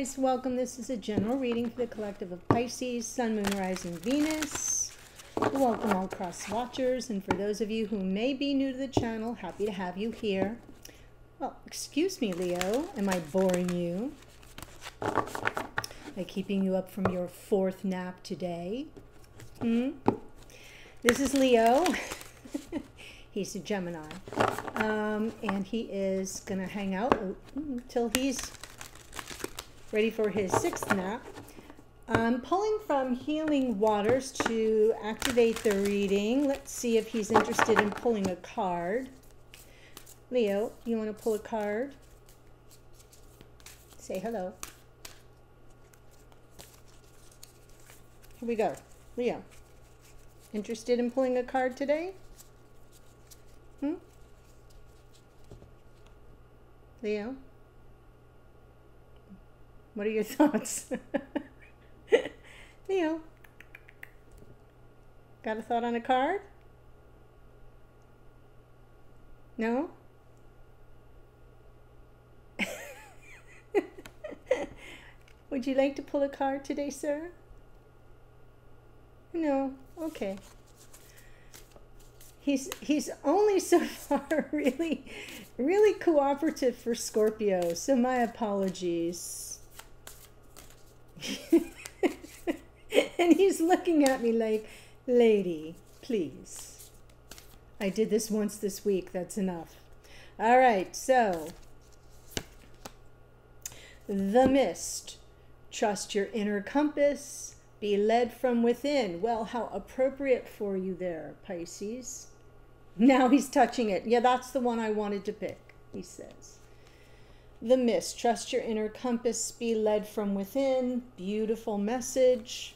guys, welcome. This is a general reading for the collective of Pisces, Sun, Moon, Rising, Venus. Welcome all cross watchers, and for those of you who may be new to the channel, happy to have you here. Well, excuse me, Leo. Am I boring you? I keeping you up from your fourth nap today? Hmm? This is Leo. he's a Gemini. Um, and he is going to hang out until he's ready for his sixth nap. I'm pulling from Healing Waters to activate the reading. Let's see if he's interested in pulling a card. Leo, you want to pull a card? Say hello. Here we go. Leo, interested in pulling a card today? Hmm? Leo? What are your thoughts? Neil, Got a thought on a card? No? Would you like to pull a card today, sir? No? Okay he's he's only so far really really cooperative for Scorpio. So my apologies. and he's looking at me like, "Lady, please." I did this once this week. That's enough. All right. So, the mist. Trust your inner compass. Be led from within. Well, how appropriate for you there, Pisces. Now he's touching it. Yeah, that's the one I wanted to pick, he says. The mist. Trust your inner compass. Be led from within. Beautiful message.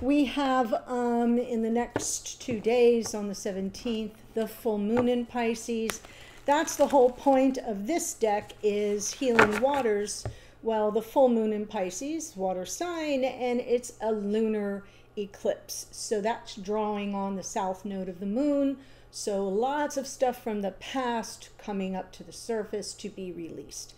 We have um, in the next two days, on the 17th, the full moon in Pisces. That's the whole point of this deck is healing waters. Well, the full moon in Pisces, water sign, and it's a lunar eclipse. So that's drawing on the south node of the moon. So lots of stuff from the past coming up to the surface to be released.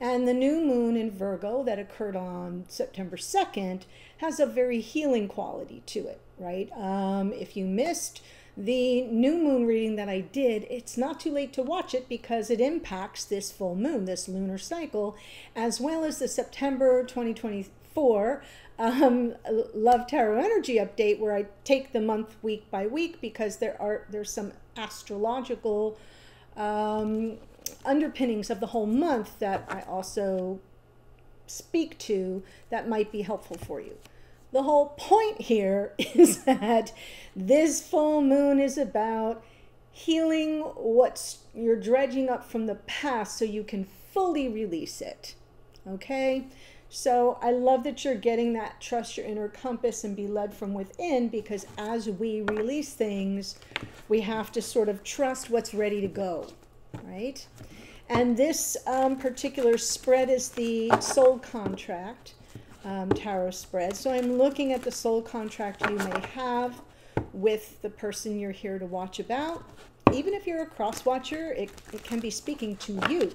And the new moon in Virgo that occurred on September 2nd has a very healing quality to it, right? Um, if you missed the new moon reading that I did, it's not too late to watch it because it impacts this full moon, this lunar cycle, as well as the September 2024 um, Love Tarot Energy update where I take the month week by week because there are there's some astrological um, underpinnings of the whole month that I also speak to that might be helpful for you. The whole point here is that this full moon is about healing what you're dredging up from the past so you can fully release it. Okay? So I love that you're getting that trust your inner compass and be led from within because as we release things, we have to sort of trust what's ready to go, right? And this um, particular spread is the soul contract um, tarot spread. So I'm looking at the soul contract you may have with the person you're here to watch about. Even if you're a cross watcher, it, it can be speaking to you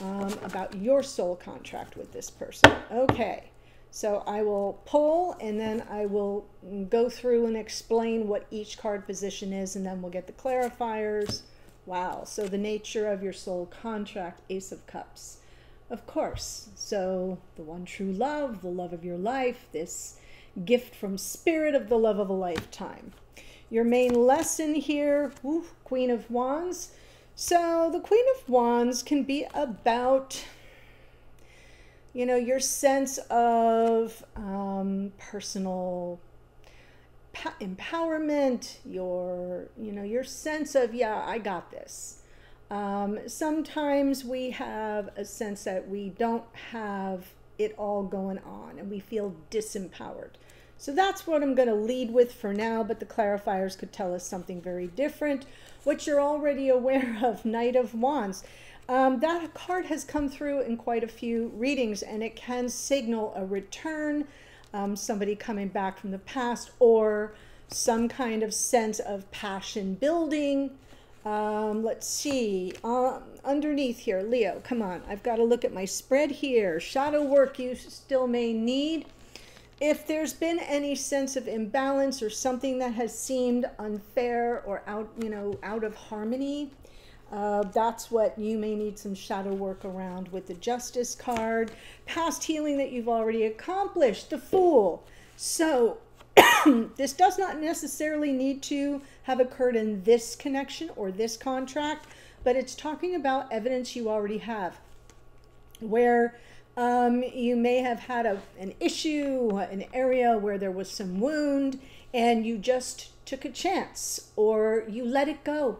um, about your soul contract with this person. Okay, so I will pull and then I will go through and explain what each card position is, and then we'll get the clarifiers. Wow, so the nature of your soul contract, Ace of Cups. Of course, so the one true love, the love of your life, this gift from spirit of the love of a lifetime. Your main lesson here, Queen of Wands, so the Queen of Wands can be about, you know, your sense of um, personal empowerment, your, you know, your sense of, yeah, I got this. Um, sometimes we have a sense that we don't have it all going on and we feel disempowered. So that's what I'm going to lead with for now, but the clarifiers could tell us something very different what you're already aware of, Knight of Wands. Um, that card has come through in quite a few readings and it can signal a return, um, somebody coming back from the past, or some kind of sense of passion building, Um, let's see. Um, underneath here, Leo, come on. I've got to look at my spread here. Shadow work you still may need. If there's been any sense of imbalance or something that has seemed unfair or out, you know, out of harmony, uh, that's what you may need some shadow work around with the Justice card. Past healing that you've already accomplished, the Fool. So this does not necessarily need to have occurred in this connection or this contract, but it's talking about evidence you already have where um, you may have had a, an issue, an area where there was some wound, and you just took a chance or you let it go,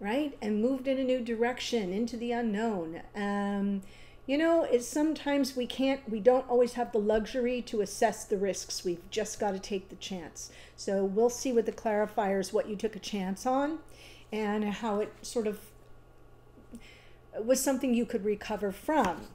right? And moved in a new direction into the unknown. Um, you know, it's sometimes we can't, we don't always have the luxury to assess the risks. We've just got to take the chance. So we'll see with the clarifiers what you took a chance on and how it sort of was something you could recover from.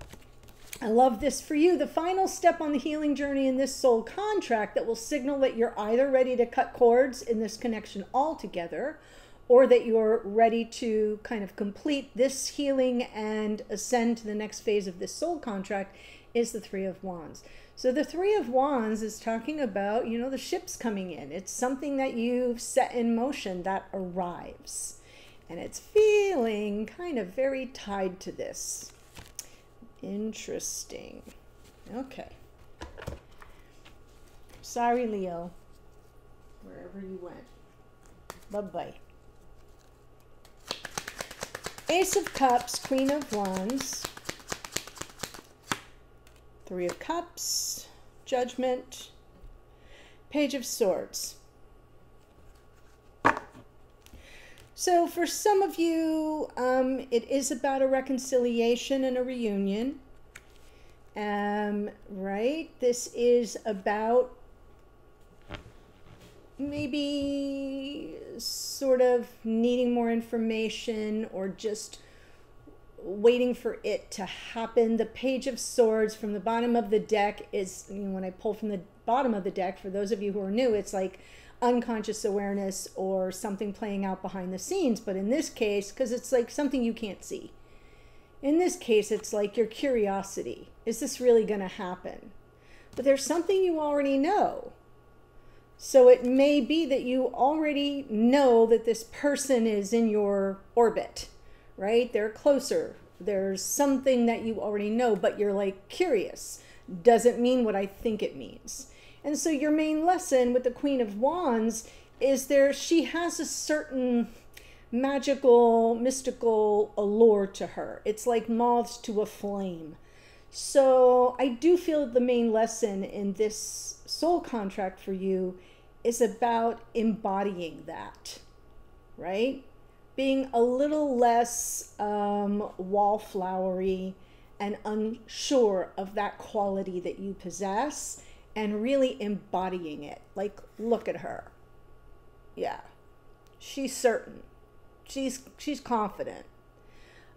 I love this for you. The final step on the healing journey in this soul contract that will signal that you're either ready to cut cords in this connection altogether or that you're ready to kind of complete this healing and ascend to the next phase of this soul contract is the Three of Wands. So the Three of Wands is talking about, you know, the ships coming in. It's something that you've set in motion that arrives. And it's feeling kind of very tied to this. Interesting. Okay. Sorry, Leo. Wherever you went. Bye-bye. Ace of Cups, Queen of Wands. Three of Cups, Judgment, Page of Swords. So, for some of you, um, it is about a reconciliation and a reunion. Um, right? This is about maybe sort of needing more information or just waiting for it to happen. The Page of Swords from the bottom of the deck is, when I pull from the bottom of the deck, for those of you who are new, it's like unconscious awareness or something playing out behind the scenes. But in this case, because it's like something you can't see, in this case, it's like your curiosity. Is this really going to happen? But there's something you already know. So it may be that you already know that this person is in your orbit, right? They're closer. There's something that you already know, but you're like curious. Does it mean what I think it means. And so your main lesson with the Queen of Wands is there she has a certain magical, mystical allure to her. It's like moths to a flame. So I do feel the main lesson in this soul contract for you is about embodying that, right? Being a little less um, wallflowery and unsure of that quality that you possess and really embodying it. Like, look at her. Yeah. She's certain. She's she's confident.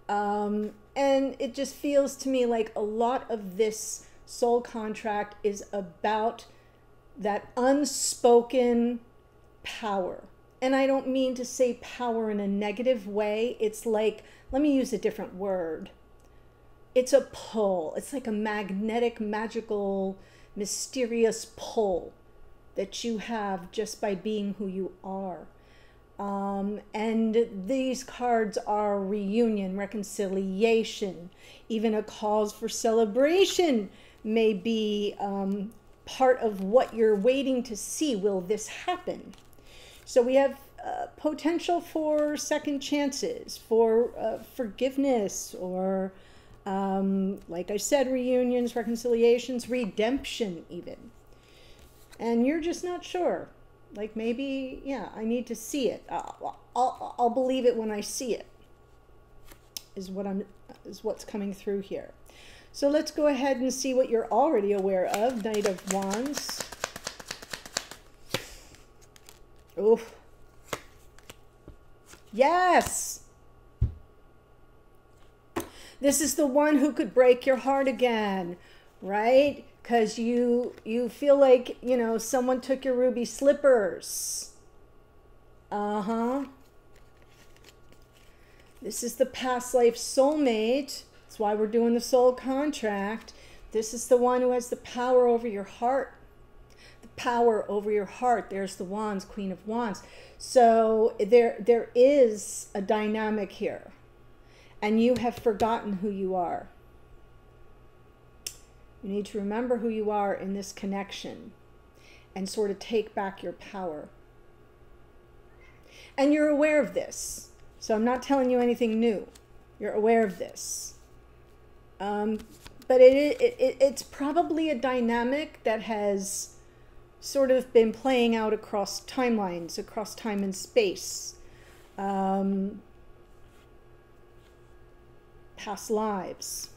Um, and it just feels to me like a lot of this soul contract is about that unspoken power. And I don't mean to say power in a negative way. It's like, let me use a different word. It's a pull. It's like a magnetic, magical mysterious pull that you have just by being who you are. Um, and these cards are reunion, reconciliation, even a cause for celebration may be um, part of what you're waiting to see. Will this happen? So we have uh, potential for second chances, for uh, forgiveness, or um, like I said, reunions, reconciliations, redemption, even. And you're just not sure. Like maybe, yeah, I need to see it. I'll, I'll, I'll believe it when I see it. Is what I'm is what's coming through here. So let's go ahead and see what you're already aware of. Knight of Wands. Oof. Yes. This is the one who could break your heart again, right? Because you you feel like you know someone took your ruby slippers. Uh huh. This is the past life soulmate. That's why we're doing the soul contract. This is the one who has the power over your heart. The power over your heart. There's the wands, queen of wands. So there there is a dynamic here. And you have forgotten who you are. You need to remember who you are in this connection and sort of take back your power. And you're aware of this. So I'm not telling you anything new. You're aware of this. Um, but it, it, it, it's probably a dynamic that has sort of been playing out across timelines, across time and space, um, past lives.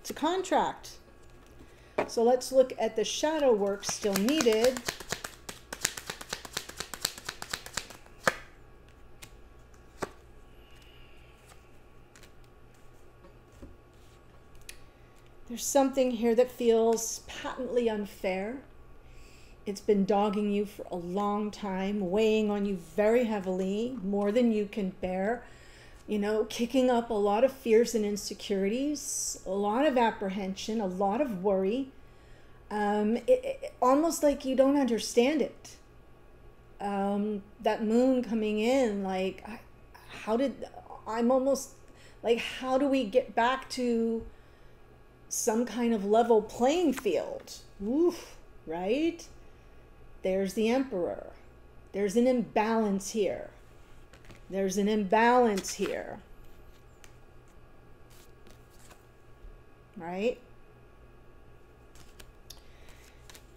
It's a contract. So let's look at the shadow work still needed. There's something here that feels patently unfair. It's been dogging you for a long time, weighing on you very heavily, more than you can bear. You know, kicking up a lot of fears and insecurities, a lot of apprehension, a lot of worry. Um, it, it, almost like you don't understand it. Um, that moon coming in, like, how did I'm almost like, how do we get back to some kind of level playing field. Oof, right? There's the emperor. There's an imbalance here. There's an imbalance here. Right?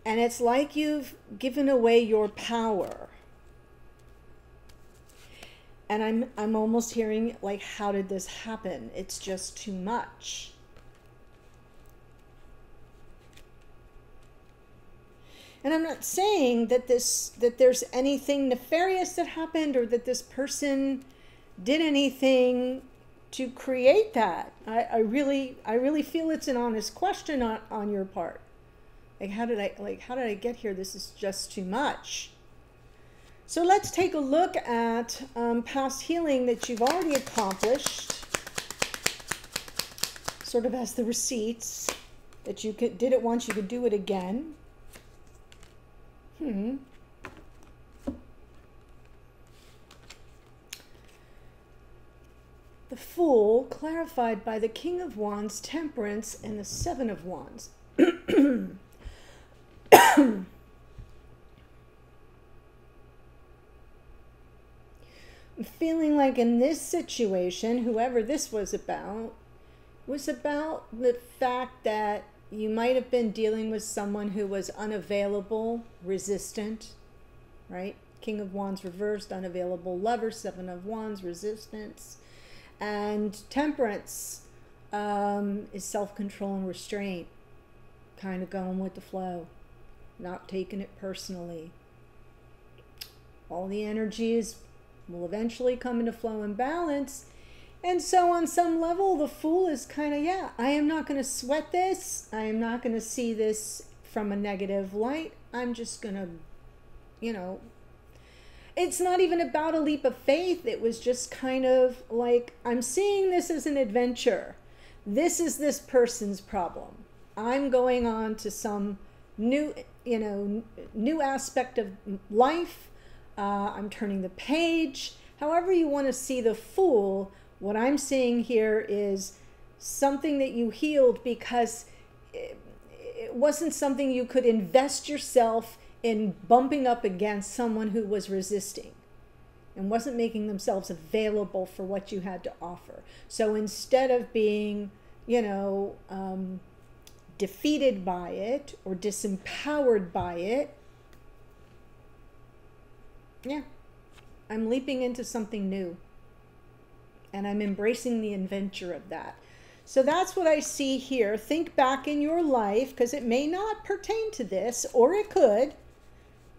And it's like you've given away your power. And I'm I'm almost hearing like how did this happen? It's just too much. And I'm not saying that this that there's anything nefarious that happened or that this person did anything to create that. I, I really I really feel it's an honest question on, on your part. Like how did I like how did I get here? This is just too much. So let's take a look at um, past healing that you've already accomplished, sort of as the receipts that you could, did it once, you could do it again. Hmm. The Fool, clarified by the King of Wands, Temperance, and the Seven of Wands. I'm feeling like in this situation, whoever this was about, was about the fact that you might have been dealing with someone who was unavailable, resistant, right? King of Wands reversed, unavailable lover, Seven of Wands, resistance. And temperance um, is self control and restraint, kind of going with the flow, not taking it personally. All the energies will eventually come into flow and balance and so, on some level, the fool is kind of, yeah, I am not going to sweat this. I am not going to see this from a negative light. I'm just going to, you know, it's not even about a leap of faith. It was just kind of like, I'm seeing this as an adventure. This is this person's problem. I'm going on to some new, you know, new aspect of life. Uh, I'm turning the page. However, you want to see the fool what I'm seeing here is something that you healed because it, wasn't something you could invest yourself in bumping up against someone who was resisting and wasn't making themselves available for what you had to offer. So instead of being, you know, um, defeated by it or disempowered by it, yeah, I'm leaping into something new and I'm embracing the adventure of that. So that's what I see here. Think back in your life because it may not pertain to this or it could.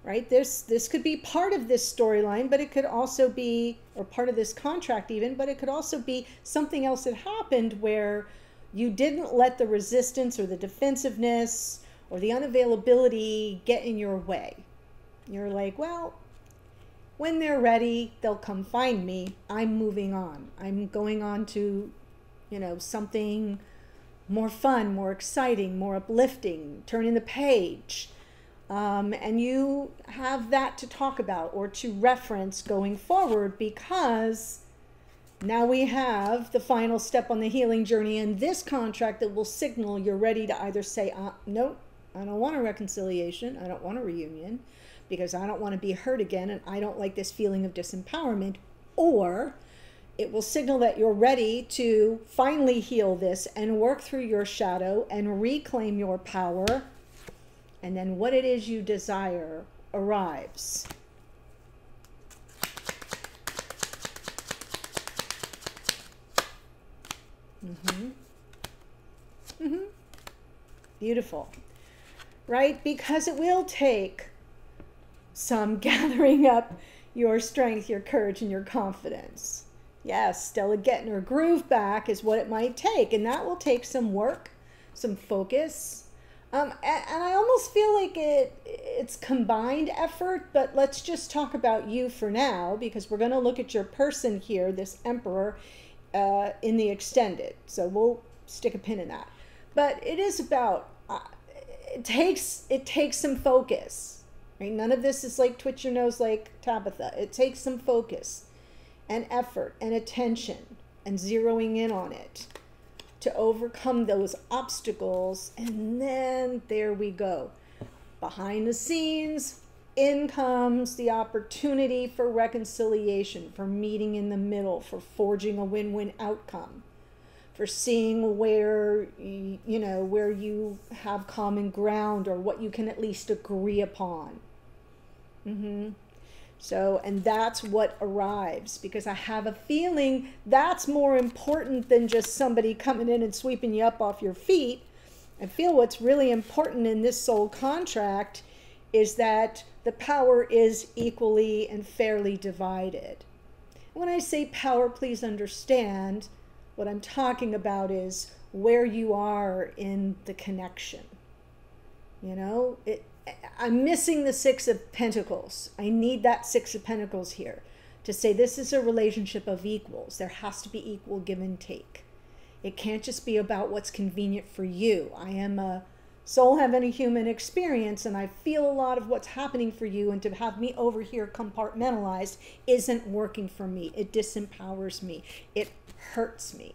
Right? This this could be part of this storyline, but it could also be or part of this contract even, but it could also be something else that happened where you didn't let the resistance or the defensiveness or the unavailability get in your way. You're like, well, When they're ready, they'll come find me. I'm moving on. I'm going on to, you know, something more fun, more exciting, more uplifting, turning the page. Um, and you have that to talk about or to reference going forward because now we have the final step on the healing journey and this contract that will signal you're ready to either say, uh, nope, I don't want a reconciliation, I don't want a reunion because I don't want to be hurt again and I don't like this feeling of disempowerment, or it will signal that you're ready to finally heal this and work through your shadow and reclaim your power. And then what it is you desire arrives. Mm-hmm. Mm-hmm. Beautiful. Right? Because it will take some gathering up your strength, your courage, and your confidence. Yes, Stella getting her groove back is what it might take, and that will take some work, some focus. Um, and, and I almost feel like it it's combined effort, but let's just talk about you for now because we're going to look at your person here, this emperor, uh, in the extended. So we'll stick a pin in that. But it is about uh, it takes it takes some focus. Right? None of this is like twitch your nose like Tabitha. It takes some focus and effort and attention and zeroing in on it to overcome those obstacles. And then there we go. Behind the scenes, in comes the opportunity for reconciliation, for meeting in the middle, for forging a win win outcome, for seeing where, you know, where you have common ground or what you can at least agree upon. Mm-hmm. So, and that's what arrives because I have a feeling that's more important than just somebody coming in and sweeping you up off your feet. I feel what's really important in this soul contract is that the power is equally and fairly divided. When I say power, please understand what I'm talking about is where you are in the connection. You know, it, I'm missing the Six of Pentacles. I need that Six of Pentacles here to say this is a relationship of equals. There has to be equal give and take. It can't just be about what's convenient for you. I am a soul having a human experience and I feel a lot of what's happening for you, and to have me over here compartmentalized isn't working for me. It disempowers me, it hurts me.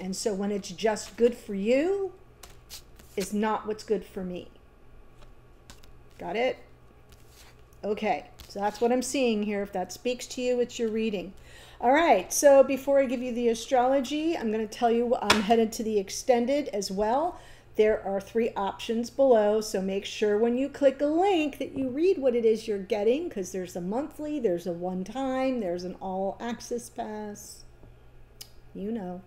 And so when it's just good for you, is not what's good for me. Got it? Okay, so that's what I'm seeing here. If that speaks to you, it's your reading. All right, so before I give you the astrology, I'm going to tell you I'm headed to the extended as well. There are three options below, so make sure when you click a link that you read what it is you're getting because there's a monthly, there's a one time, there's an all access pass. You know.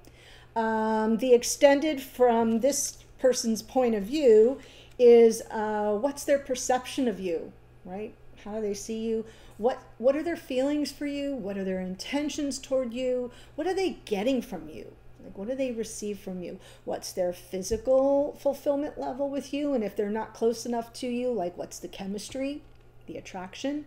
Um, the extended from this person's point of view is uh, what's their perception of you, right? How do they see you? What what are their feelings for you? What are their intentions toward you? What are they getting from you? Like what do they receive from you? What's their physical fulfillment level with you? And if they're not close enough to you, like what's the chemistry, the attraction?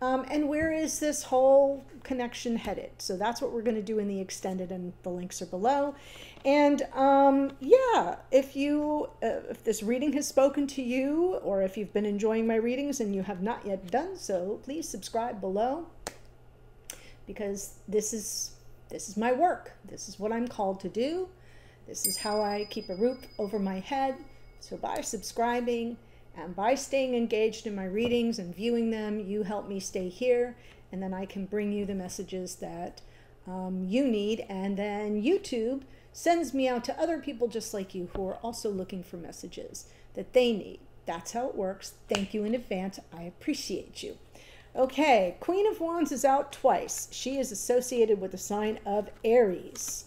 Um, and where is this whole connection headed? So that's what we're going to do in the extended, and the links are below. And um, yeah, if you uh, if this reading has spoken to you, or if you've been enjoying my readings and you have not yet done so, please subscribe below because this is this is my work. This is what I'm called to do. This is how I keep a roof over my head. So by subscribing and by staying engaged in my readings and viewing them, you help me stay here, and then I can bring you the messages that um, you need, and then YouTube sends me out to other people just like you who are also looking for messages that they need. That's how it works. Thank you in advance. I appreciate you. Okay, Queen of Wands is out twice. She is associated with the sign of Aries.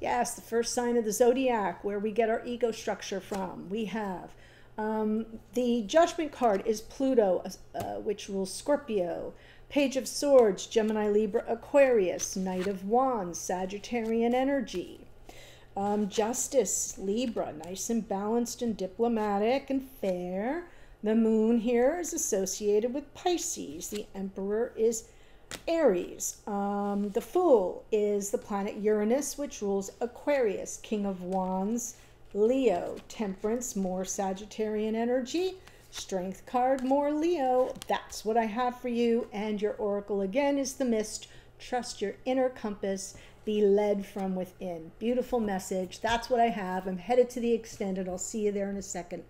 Yes, the first sign of the zodiac, where we get our ego structure from. We have um, the Judgment card is Pluto, uh, which rules Scorpio. Page of Swords, Gemini, Libra, Aquarius. Knight of Wands, Sagittarian energy. Um, Justice, Libra, nice and balanced and diplomatic and fair. The moon here is associated with Pisces. The emperor is Aries. Um, the Fool is the planet Uranus, which rules Aquarius. King of Wands, Leo. Temperance, more Sagittarian energy. Strength card, more Leo. That's what I have for you. And your oracle again is the Mist. Trust your inner compass. Be led from within. Beautiful message. That's what I have. I'm headed to the extended. I'll see you there in a second.